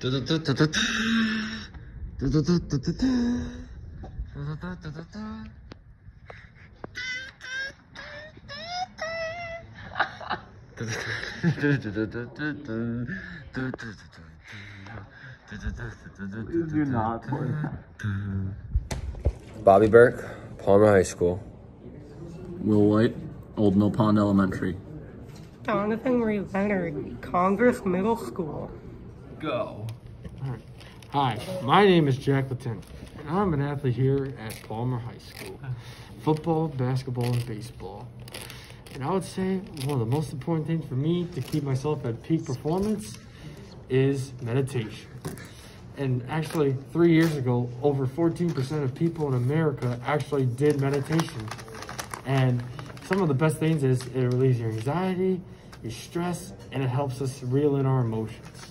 Do not play Bobby Burke, Palmer High School. Will White, Old Mill Pond Elementary. Jonathan Marie Leonard, Congress Middle School. Go. Hi, my name is Jack Lattin, and I'm an athlete here at Palmer High School. Football, basketball, and baseball. And I would say one of the most important things for me to keep myself at peak performance is meditation. And actually, three years ago, over 14% of people in America actually did meditation. And some of the best things is it relieves your anxiety, your stress, and it helps us reel in our emotions.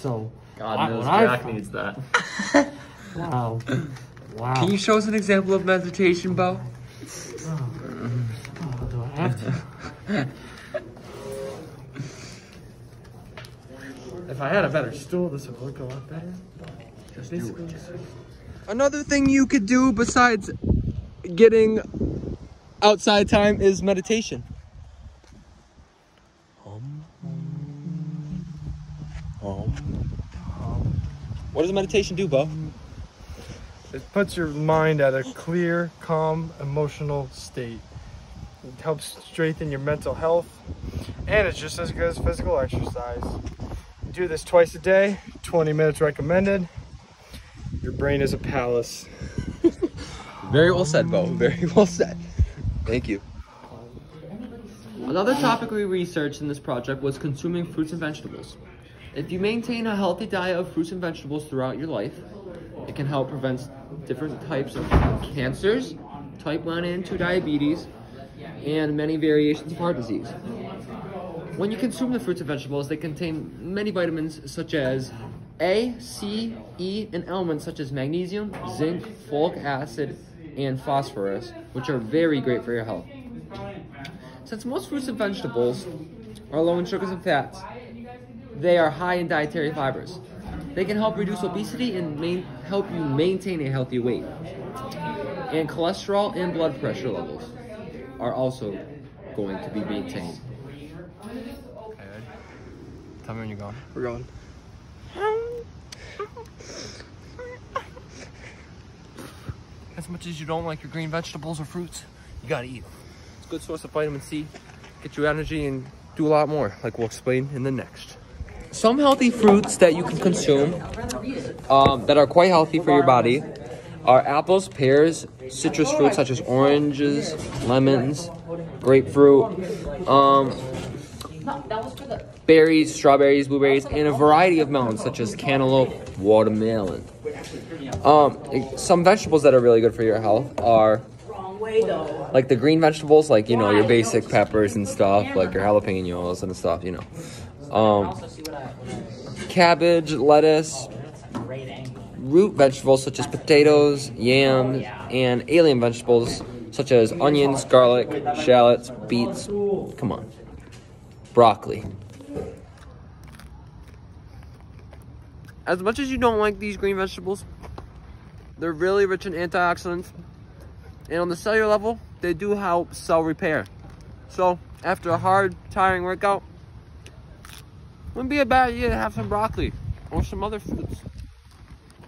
So, God I- knows what I Jack found- needs that. Wow. Wow. Can you show us an example of meditation, Bo? Oh, oh, do I have to? if I had a better stool, this would look a lot better. Just Basically, Another thing you could do besides getting outside time is meditation. What does meditation do, Bo? It puts your mind at a clear, calm, emotional state. It helps strengthen your mental health, and it's just as good as physical exercise. Do this twice a day, 20 minutes recommended. Your brain is a palace. Very well said, Bo. Very well said. Thank you. Another topic we researched in this project was consuming fruits and vegetables. If you maintain a healthy diet of fruits and vegetables throughout your life, it can help prevent different types of cancers, type 1 and 2 diabetes, and many variations of heart disease. When you consume the fruits and vegetables, they contain many vitamins such as A, C, E, and elements such as magnesium, zinc, folic acid, and phosphorus, which are very great for your health. Since most fruits and vegetables are low in sugars and fats, they are high in dietary fibers. They can help reduce obesity and main, help you maintain a healthy weight. And cholesterol and blood pressure levels are also going to be maintained. Tell me when you're going. We're going. As much as you don't like your green vegetables or fruits, you gotta eat. It's a good source of vitamin C, get you energy, and do a lot more, like we'll explain in the next. Some healthy fruits that you can consume um, that are quite healthy for your body are apples, pears, citrus fruits such as oranges, lemons, grapefruit, um, berries, strawberries, blueberries, and a variety of melons such as cantaloupe, watermelon. Um, some vegetables that are really good for your health are like the green vegetables, like you know your basic peppers and stuff, like your jalapenos and stuff, you know. Um, cabbage, lettuce, root vegetables such as potatoes, yams, and allium vegetables such as onions, garlic, shallots, beets. Come on, broccoli. As much as you don't like these green vegetables, they're really rich in antioxidants. And on the cellular level, they do help cell repair. So, after a hard, tiring workout, wouldn't be a bad idea to have some broccoli or some other fruits.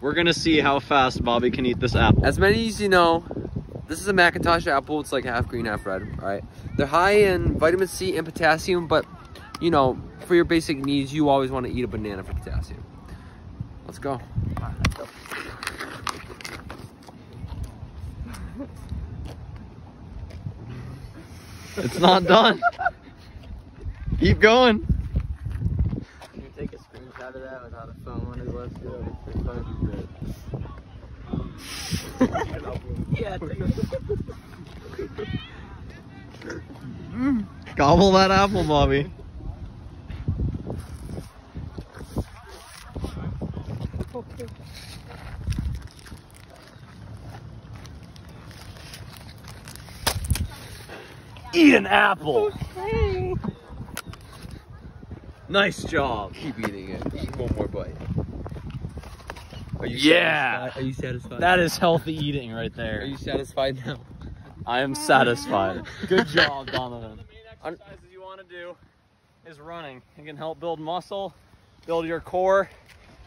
We're gonna see how fast Bobby can eat this apple. As many as you know, this is a McIntosh apple. It's like half green, half red, right? They're high in vitamin C and potassium, but you know, for your basic needs, you always want to eat a banana for potassium. Let's go. It's not done. Keep going. Can you take a screenshot of that without a phone on his left field? It's funny. yeah, take a Gobble that apple, Bobby. Eat an apple. Nice job. Keep eating it. Eat one more bite. Are you Yeah. satisfied? Are you satisfied? That is healthy eating right there. Are you satisfied now? I am satisfied. Good job, Donovan. The Un- exercises you want to do is running. It can help build muscle, build your core,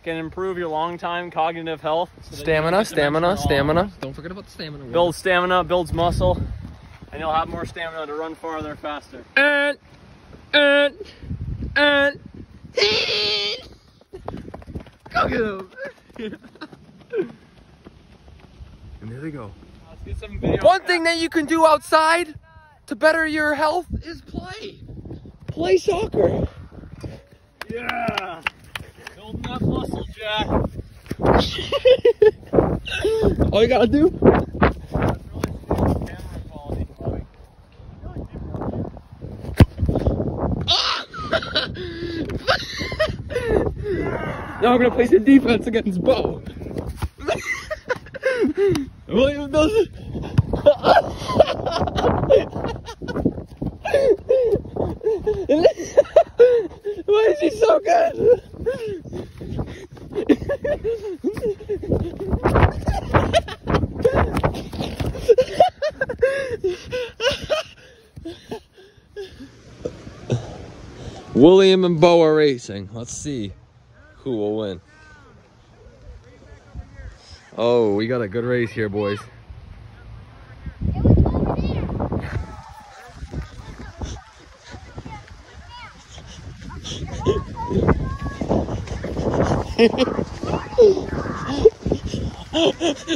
can improve your long-time cognitive health. so Stamina, stamina, stamina. along. Don't forget about the stamina. Builds stamina, builds muscle, and you'll have more stamina to run farther, faster. And, and, and. Go get him. and there they go. Let's get some video. One thing that you can do outside to better your health is play. Play soccer. Yeah. Building that muscle, Jack. All you gotta do. Now we're gonna play some defense against Bo. William does. Why is he so good? William and Bo are racing. Let's see who will win. Oh, we got a good race here, boys.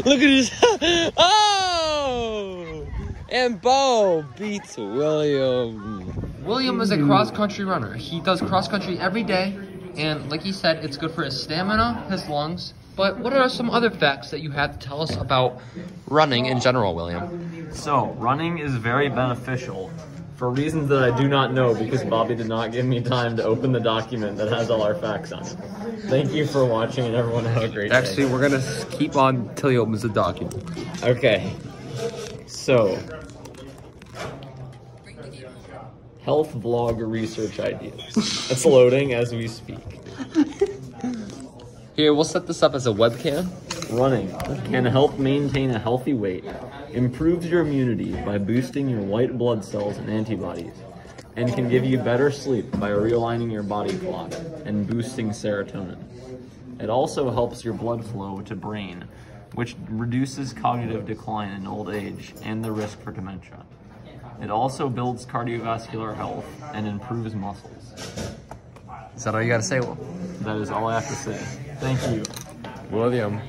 Look at his. Oh! And Bo beats William. William is a cross country runner. He does cross country every day, and like he said, it's good for his stamina, his lungs. But what are some other facts that you have to tell us about running in general, William? So, running is very beneficial for reasons that I do not know because Bobby did not give me time to open the document that has all our facts on it. Thank you for watching and everyone have a great Actually, day. we're gonna keep on till he opens the document. Okay. So, health vlog research ideas. It's loading as we speak. Here, we'll set this up as a webcam. Running can help maintain a healthy weight, improves your immunity by boosting your white blood cells and antibodies, and can give you better sleep by realigning your body clock and boosting serotonin. It also helps your blood flow to brain, which reduces cognitive decline in old age and the risk for dementia. It also builds cardiovascular health and improves muscles. Is that all you gotta say, Will? That is all I have to say. Thank you. William?